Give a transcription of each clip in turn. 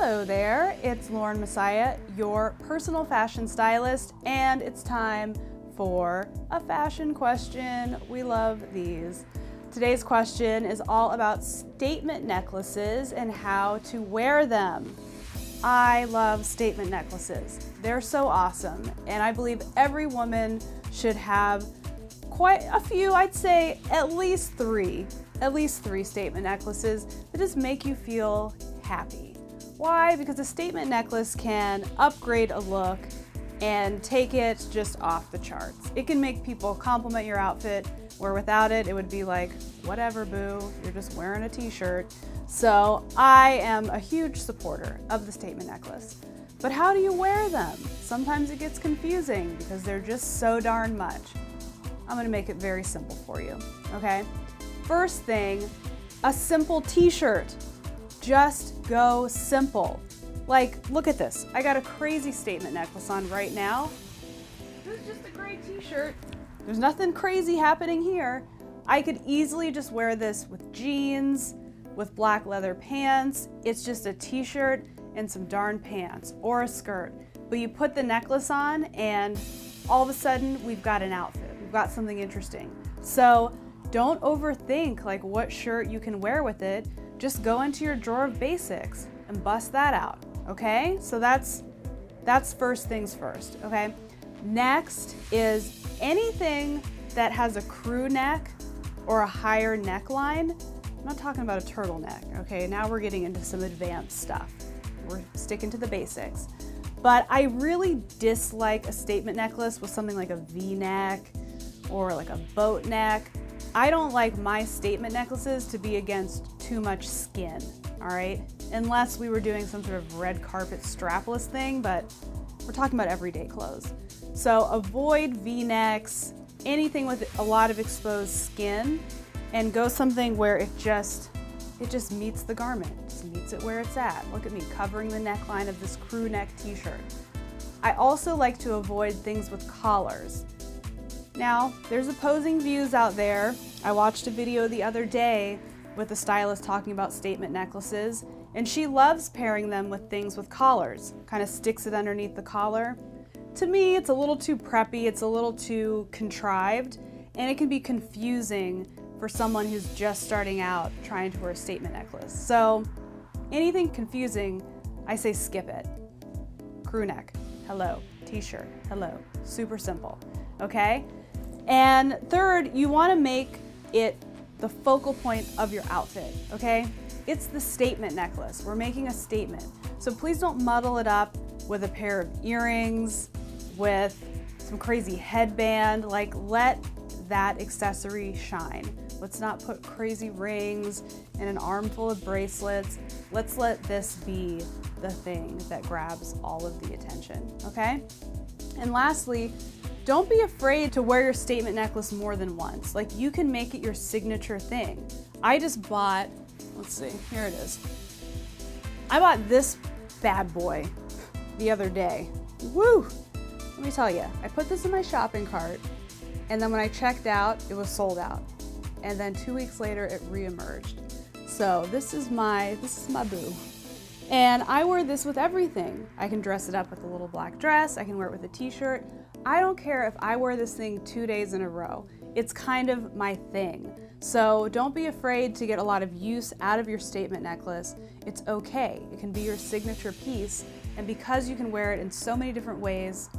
there, it's Lauren Messiah, your personal fashion stylist, and it's time for a fashion question. We love these. Today's question is all about statement necklaces and how to wear them. I love statement necklaces. They're so awesome, and I believe every woman should have quite a few, I'd say at least three, at least three statement necklaces that just make you feel happy. Why? Because a statement necklace can upgrade a look and take it just off the charts. It can make people compliment your outfit, where without it, it would be like, whatever, boo, you're just wearing a t-shirt. So I am a huge supporter of the statement necklace. But how do you wear them? Sometimes it gets confusing because they're just so darn much. I'm gonna make it very simple for you, okay? First thing, a simple t-shirt. Just go simple. Like, look at this. I got a crazy statement necklace on right now. This is just a gray t-shirt. There's nothing crazy happening here. I could easily just wear this with jeans, with black leather pants. It's just a t-shirt and some darn pants or a skirt. But you put the necklace on and all of a sudden we've got an outfit We've got something interesting. So don't overthink like what shirt you can wear with it. Just go into your drawer of basics and bust that out, okay? So that's, that's first things first, okay? Next is anything that has a crew neck or a higher neckline. I'm not talking about a turtleneck, okay? Now we're getting into some advanced stuff. We're sticking to the basics. But I really dislike a statement necklace with something like a V-neck or like a boat neck. I don't like my statement necklaces to be against too much skin, all right? Unless we were doing some sort of red carpet strapless thing, but we're talking about everyday clothes. So avoid V-necks, anything with a lot of exposed skin, and go something where it just, it just meets the garment, just meets it where it's at. Look at me covering the neckline of this crew neck t-shirt. I also like to avoid things with collars. Now, there's opposing views out there. I watched a video the other day with a stylist talking about statement necklaces, and she loves pairing them with things with collars, kind of sticks it underneath the collar. To me, it's a little too preppy, it's a little too contrived, and it can be confusing for someone who's just starting out trying to wear a statement necklace. So anything confusing, I say skip it. Crew neck, hello. T-shirt, hello. Super simple, okay? And third, you wanna make it the focal point of your outfit, okay? It's the statement necklace. We're making a statement. So please don't muddle it up with a pair of earrings, with some crazy headband. Like let that accessory shine. Let's not put crazy rings and an armful of bracelets. Let's let this be the thing that grabs all of the attention, okay? And lastly, don't be afraid to wear your statement necklace more than once. Like you can make it your signature thing. I just bought, let's see, here it is. I bought this bad boy the other day. Woo! Let me tell you, I put this in my shopping cart and then when I checked out, it was sold out. And then two weeks later, it reemerged. So this is my, this is my boo. And I wear this with everything. I can dress it up with a little black dress. I can wear it with a t-shirt. I don't care if I wear this thing two days in a row. It's kind of my thing. So don't be afraid to get a lot of use out of your statement necklace. It's okay. It can be your signature piece. And because you can wear it in so many different ways,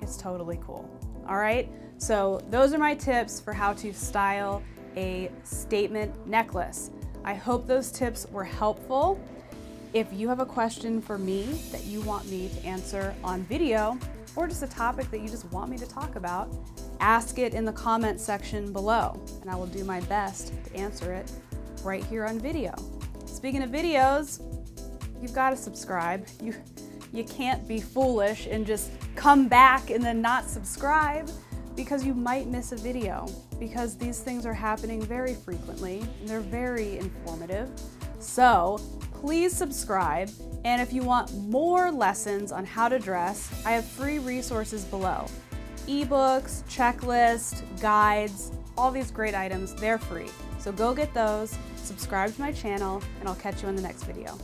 it's totally cool. All right? So those are my tips for how to style a statement necklace. I hope those tips were helpful. If you have a question for me that you want me to answer on video, or just a topic that you just want me to talk about, ask it in the comment section below, and I will do my best to answer it right here on video. Speaking of videos, you've got to subscribe. You, you can't be foolish and just come back and then not subscribe because you might miss a video because these things are happening very frequently and they're very informative. So please subscribe. And if you want more lessons on how to dress, I have free resources below. Ebooks, checklists, guides, all these great items, they're free. So go get those, subscribe to my channel, and I'll catch you in the next video.